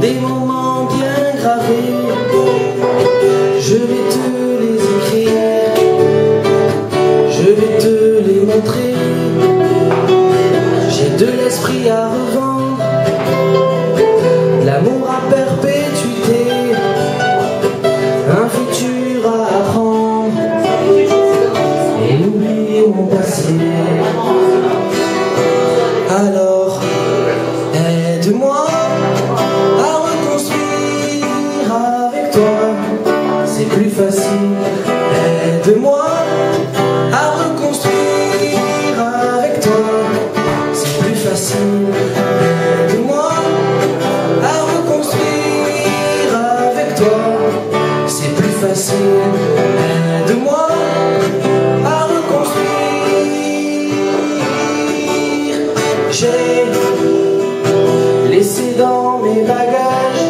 des moments bien gravés. Je vais te les écrire, je vais te les montrer. J'ai de l'esprit à revendre, l'amour à perpétuité, un futur à apprendre et oublier mon passé. Alors, facile. Aide-moi à reconstruire. J'ai laissé dans mes bagages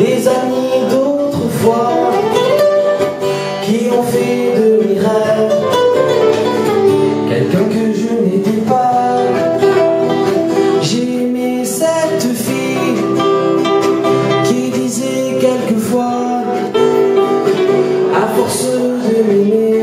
des amis force de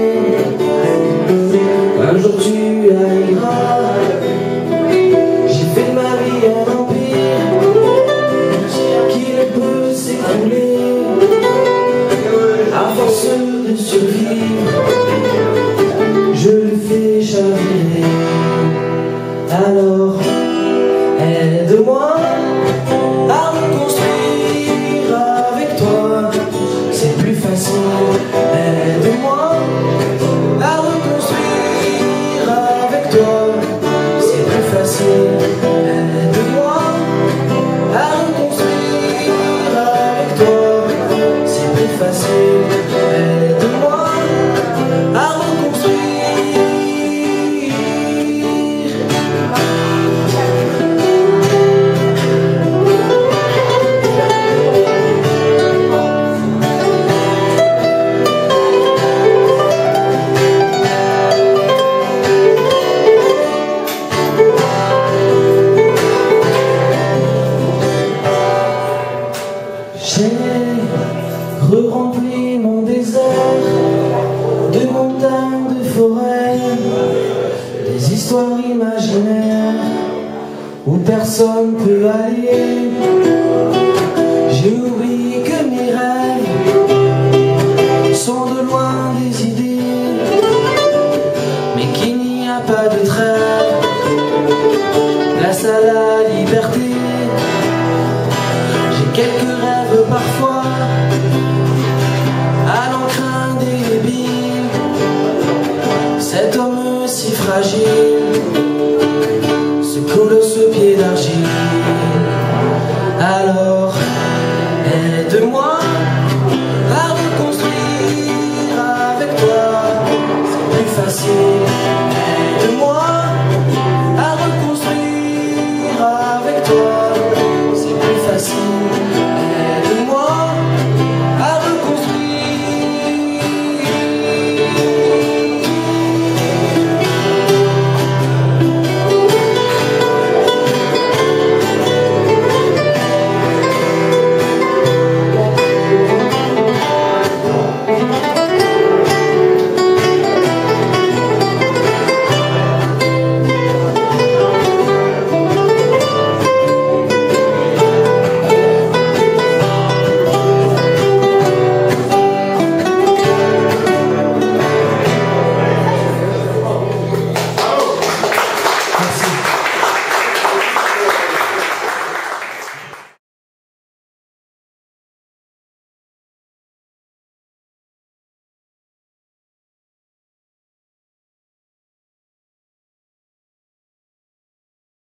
J'ai re-rempli mon désert de montagnes, de forêts, des histoires imaginaires où personne peut aller. J'ai oublié que mes rêves sont de loin des idées, mais qu'il n'y a pas de trêve, place à la liberté. J'ai quelques parfois